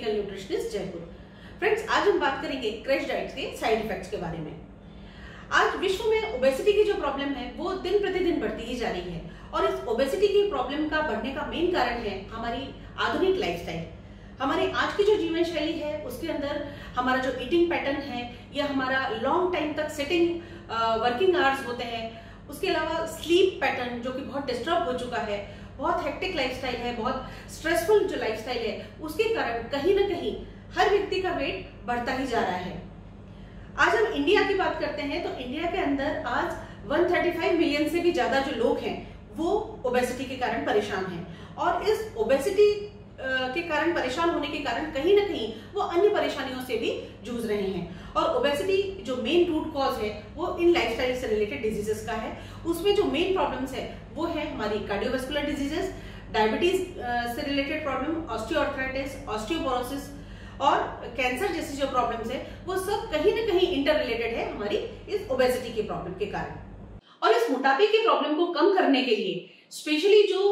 Clinical nutritionist Jaipur friends आज हम बात करेंगे क्रैश डाइट के साइड इफेक्ट्स के बारे में। आज विश्व में ओबेसिटी की जो प्रॉब्लम है, वो दिन प्रतिदिन बढ़ती ही जा रही है। और इस ओबेसिटी की प्रॉब्लम का बढ़ने का मेन कारण है हमारी आधुनिक लाइफस्टाइल हमारे आज की जो जीवन शैली है, उसके अंदर हमारा जो ईटिंग पैटर्न है, या हमारा लॉन्ग टाइम तक सिटिंग वर्किंग आवर्स होते हैं, उसके अलावा स्लीप पैटर्न जो कि बहुत डिस्टर्ब हो चुका है बहुत हेक्टिक लाइफस्टाइल है, बहुत स्ट्रेसफुल जो लाइफस्टाइल है, उसके कारण कहीं ना कहीं हर व्यक्ति का वेट बढ़ता ही जा रहा है। आज हम इंडिया की बात करते हैं तो इंडिया के अंदर आज 135 मिलियन से भी ज़्यादा जो लोग हैं, वो ओबेसिटी के कारण परेशान हैं। और इस ओबेसिटी के कारण, परेशान होने के कारण कहीं ना कहीं वो अन्य परेशानियों से भी जूझ रहे हैं। और ओबेसिटी जो मेन रूट कॉज है, वो इन लाइफस्टाइल से रिलेटेड डिजीजेस का है। उसमें जो मेन प्रॉब्लम्स है, वो है हमारी कार्डियोवेस्कुलर डिजीजेस डायबिटीज़ से रिलेटेड प्रॉब्लम ऑस्टियोआर्थराइटिस ऑस्टियोपोरोसिस और कैंसर जैसी जो प्रॉब्लम्स है, वो सब कहीं ना कहीं इंटर रिलेटेड है हमारी इस ओबेसिटी की प्रॉब्लम के कारण। और इस मोटापे की प्रॉब्लम को कम करने के लिए स्पेशली जो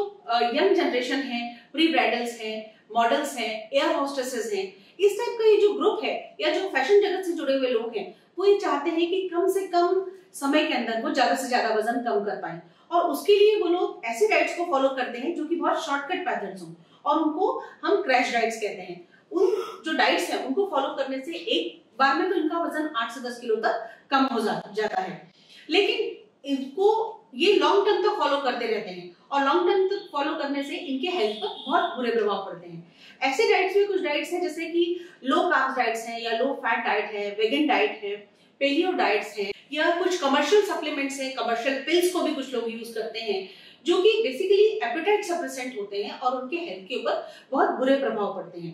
यंग जनरेशन है प्री ब्राइडल्स हैं, मॉडल्स हैं, एयर होस्टेसेस हैं, इस टाइप का ये जो ग्रुप है, या जो फ़ैशन जगत से जुड़े हुए लोग हैं, वो ये चाहते हैं कि कम से कम समय के अंदर वो ज़्यादा से ज़्यादा वज़न कम कर पाए। और उसके लिए वो लोग ऐसे डाइट्स को फॉलो करते हैं जो कि बहुत शॉर्टकट पैटर्न्स हों, और उनको हम क्रैश डाइट्स कहते हैं। उन जो डाइट्स हैं, उनको फॉलो करने से एक बार में तो इनका वज़न आठ से दस किलो तक कम हो जाता है। लेकिन इनको ये लॉन्ग टर्म तक फॉलो करते रहते हैं। और लॉन्ग टर्म तक फॉलो करने से इनके हेल्थ पर बहुत बुरे प्रभाव पड़ते हैं। ऐसे डाइट्स में कुछ डाइट्स हैं, जैसे कि लो कार्ब डाइट्स हैं या लो फैट डाइट है वेगन डाइट है पेलियो डाइट्स हैं, या कुछ कमर्शियल सप्लीमेंट्स हैं कमर्शियल पिल्स को भी कुछ लोग यूज़ करते हैं, जो कि बेसिकली एपेटाइट सप्रेसेंट होते हैं और उनके हेल्थ के ऊपर बहुत बुरे प्रभाव पड़ते हैं।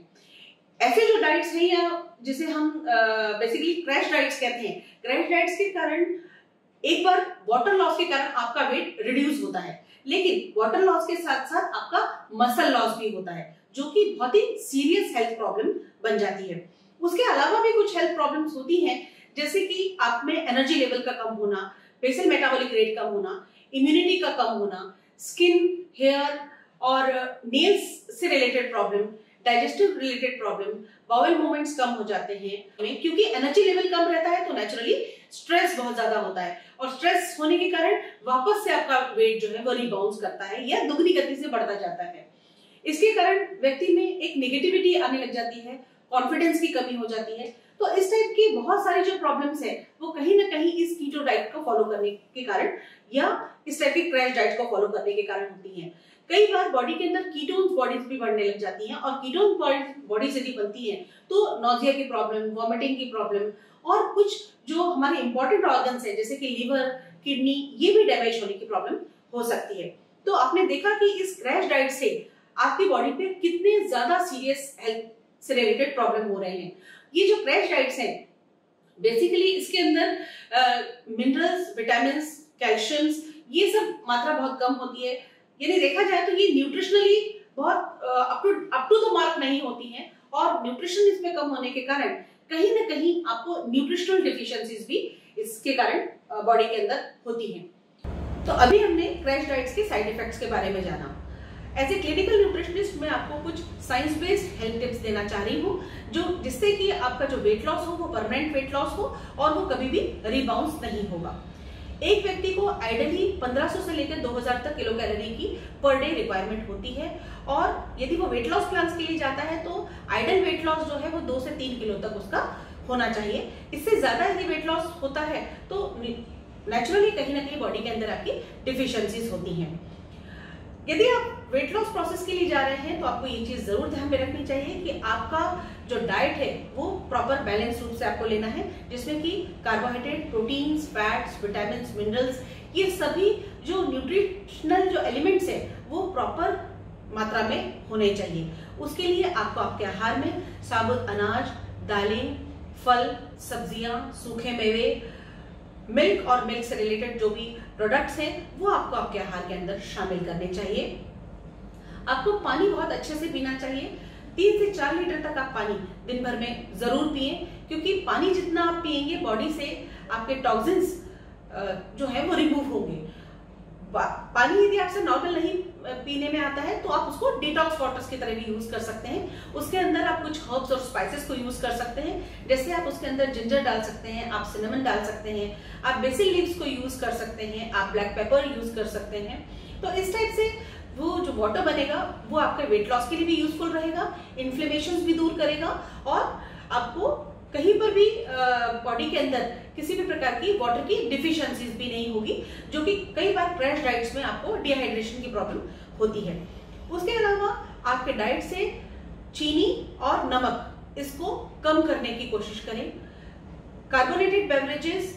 ऐसे जो डाइट्स हैं या जिसे हम बेसिकली क्रैश डाइट्स कहते हैं क्रैश डाइट्स के कारण एक बार वाटर लॉस के कारण आपका वेट रिड्यूस होता है। लेकिन वाटर लॉस के साथ साथ आपका मसल लॉस भी होता है, जो कि बहुत ही सीरियस हेल्थ प्रॉब्लम बन जाती है। उसके अलावा भी कुछ हेल्थ प्रॉब्लम्स होती हैं, जैसे कि आप में एनर्जी लेवल का कम होना बेसल मेटाबॉलिक रेट कम होना इम्यूनिटी का कम होना स्किन हेयर और नेल्स से related problem digestive related problem bowel movements कम हो जाते हैं क्योंकि एनर्जी लेवल कम रहता है तो नेचुरली स्ट्रेस बहुत ज़्यादा होता है। और स्ट्रेस होने के कारण वापस से आपका वेट जो है, वो रिबाउंस करता है या दुगनी गति से बढ़ता जाता है। इसके कारण व्यक्ति में एक नेगेटिविटी आने लग जाती है कॉन्फिडेंस की कमी हो जाती है। तो इस टाइप की बहुत सारी जो प्रॉब्लम्स है, वो कहीं ना कहीं इस कीटो डाइट को फॉलो करने के कारण या इस टाइप की क्रैश डाइट को फॉलो करने के कारण होती है। कई बार बॉडी के अंदर कीटोन्स बॉडीज भी बढ़ने लग जाती हैं और कीटोन बॉडी से भी बनती है तो नोजिया की प्रॉब्लम वॉमिटिंग की प्रॉब्लम और कुछ जो हमारे इंपॉर्टेंट ऑर्गन्स है, जैसे कि लीवर किडनी ये भी डैमेज होने की प्रॉब्लम हो सकती है। तो आपने देखा कि इस क्रैश डाइट से आपकी बॉडी पे कितने ज़्यादा सीरियस हेल्थ से रिलेटेड प्रॉब्लम हो रहे हैं। ये जो क्रैश डाइट्स हैं बेसिकली इसके अंदर मिनरल्स विटामिन कैल्शियम्स ये सब मात्रा बहुत कम होती है। यानी देखा जाए तो ये न्यूट्रिशनली बहुत अप टू द मार्क नहीं होती हैं और न्यूट्रिशन इसमें कम होने के कारण कहीं ना कहीं आपको न्यूट्रिशनल डिफिशियंसीज भी इसके कारण बॉडी के अंदर होती हैं। तो अभी हमने क्रैश डाइट्स के साइड इफेक्ट्स के बारे में जाना। एज ए क्लिनिकल न्यूट्रिशनिस्ट मैं आपको कुछ साइंस बेस्ड हेल्थ टिप्स देना चाह रही हूँ, जो जिससे कि आपका जो वेट लॉस हो, वो परमानेंट वेट लॉस हो, और वो कभी भी रिबाउंस नहीं होगा। एक व्यक्ति को आइडली 1500 से लेकर 2000 तक किलो कैलोरी की पर डे रिक्वायरमेंट होती है। और यदि वो वेट लॉस प्लान के लिए जाता है तो आइडल वेट लॉस जो है वो दो से तीन किलो तक उसका होना चाहिए। इससे ज़्यादा यदि वेट लॉस होता है तो नेचुरली कहीं ना कहीं बॉडी के अंदर आपकी डिफिशियंसीज होती हैं। यदि आप वेट लॉस प्रोसेस के लिए जा रहे हैं तो आपको ये चीज़ ज़रूर ध्यान में रखनी चाहिए कि आपका जो डाइट है, वो प्रॉपर बैलेंस रूप से आपको लेना है, जिसमें कि carbohydrate proteins fats vitamin minerals ये सभी जो न्यूट्रिशनल जो एलिमेंट्स है, वो प्रॉपर मात्रा में होने चाहिए। उसके लिए आपको आपके आहार में साबुत अनाज, दालें, फल, सब्ज़ियाँ, सूखे मेवे मिल्क और मिल्क से रिलेटेड जो भी प्रोडक्ट्स हैं, वो आपको आपके आहार के अंदर शामिल करने चाहिए। आपको पानी बहुत अच्छे से पीना चाहिए। तीन से चार लीटर तक आप पानी दिन भर में ज़रूर पिए, क्योंकि पानी जितना आप पिएँगे बॉडी से आपके टॉक्सिन्स जो है वो रिमूव होंगे। पानी यदि आपसे नॉर्मल नहीं पीने में आता है तो आप उसको डिटॉक्स वाटर्स की तरह भी यूज़ कर सकते हैं। उसके अंदर आप कुछ हर्ब्स और स्पाइसेस को यूज़ कर सकते हैं। जैसे आप उसके अंदर जिंजर डाल सकते हैं, आप सिनेमन डाल सकते हैं, आप बेसिल लीव्स को यूज़ कर सकते हैं, आप ब्लैक पेपर यूज़ कर सकते हैं। तो इस टाइप से वो जो वाटर बनेगा, वो आपके वेट लॉस के लिए भी यूजफुल रहेगा इन्फ्लेमेशन भी दूर करेगा और आपको कहीं पर भी बॉडी के अंदर किसी भी प्रकार की वाटर की डिफिशियंसीज भी नहीं होगी, जो कि कई बार क्रैश डाइट्स में आपको डिहाइड्रेशन की प्रॉब्लम होती है। उसके अलावा आपके डाइट से चीनी और नमक इसको कम करने की कोशिश करें। Carbonated beverages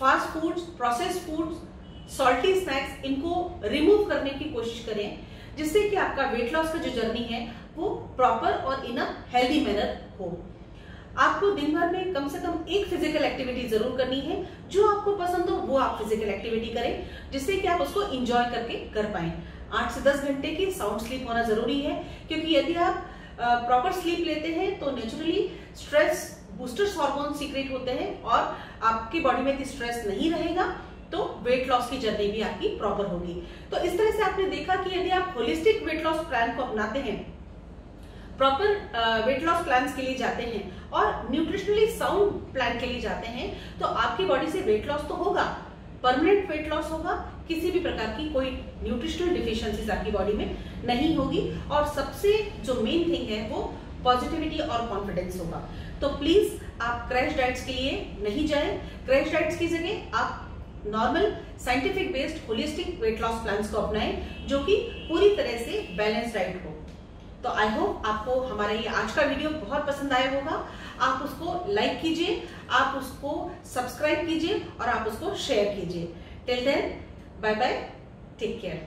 fast foods processed foods salty snacks इनको रिमूव करने की कोशिश करें, जिससे कि आपका वेट लॉस का जो जर्नी है, वो प्रॉपर और इन अ हेल्दी मैनर हो। आपको दिन भर में कम से कम एक फ़िज़िकल एक्टिविटी ज़रूर करनी है। जो आपको पसंद हो, वो आप फ़िज़िकल एक्टिविटी करें, जिससे कि आप उसको इंजॉय करके कर पाए। आठ से दस घंटे की साउंड स्लीप होना ज़रूरी है, क्योंकि यदि आप प्रॉपर स्लीप लेते हैं तो naturally stress boosters hormone secrete होते हैं और आपकी बॉडी में स्ट्रेस नहीं रहेगा तो वेट लॉस की जर्नी भी आपकी प्रॉपर होगी। तो इस तरह से आपने देखा कि यदि आप होलिस्टिक वेट लॉस प्लान को अपनाते हैं प्रॉपर वेट लॉस प्लान के लिए जाते हैं और न्यूट्रिशनली साउंड प्लान के लिए जाते हैं तो आपकी बॉडी से वेट लॉस तो होगा परमानेंट वेट लॉस होगा, किसी भी प्रकार की कोई न्यूट्रिशनल डिफिशियंसीज आपकी बॉडी में नहीं होगी और सबसे जो मेन थिंग है वो पॉजिटिविटी और कॉन्फिडेंस होगा। तो प्लीज़ आप क्रैश डाइट्स के लिए नहीं जाए। क्रैश डाइट्स की जगह आप normal scientific based holistic weight loss plan को अपनाएँ, जो कि पूरी तरह से बैलेंस डाइट हो। तो आई होप आपको हमारा ये आज का वीडियो बहुत पसंद आया होगा। आप उसको लाइक कीजिए, आप उसको सब्सक्राइब कीजिए और आप उसको शेयर कीजिए। Till then bye bye take care